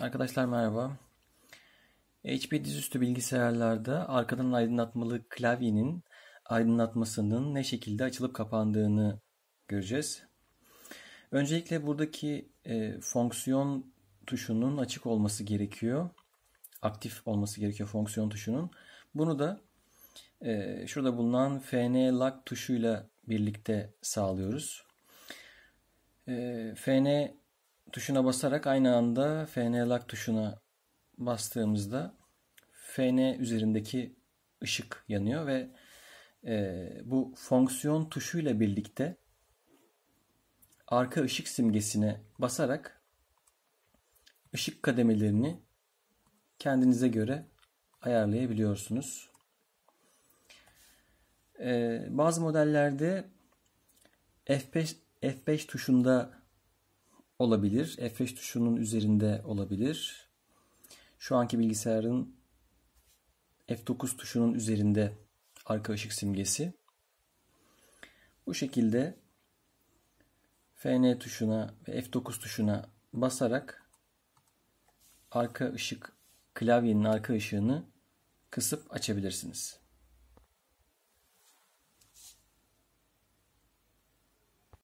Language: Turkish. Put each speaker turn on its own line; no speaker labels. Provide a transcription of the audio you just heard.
Arkadaşlar merhaba. HP dizüstü bilgisayarlarda arkadan aydınlatmalı klavyenin aydınlatmasının ne şekilde açılıp kapandığını göreceğiz. Öncelikle buradaki e, fonksiyon tuşunun açık olması gerekiyor. Aktif olması gerekiyor fonksiyon tuşunun. Bunu da e, şurada bulunan FN lock tuşuyla birlikte sağlıyoruz. E, FN tuşuna basarak aynı anda FN lock tuşuna bastığımızda FN üzerindeki ışık yanıyor ve e, bu fonksiyon tuşuyla birlikte arka ışık simgesine basarak ışık kademelerini kendinize göre ayarlayabiliyorsunuz. Ee, bazı modellerde F5, F5 tuşunda olabilir. F5 tuşunun üzerinde olabilir. Şu anki bilgisayarın F9 tuşunun üzerinde arka ışık simgesi. Bu şekilde FN tuşuna ve F9 tuşuna basarak arka ışık klavyenin arka ışığını kısıp açabilirsiniz.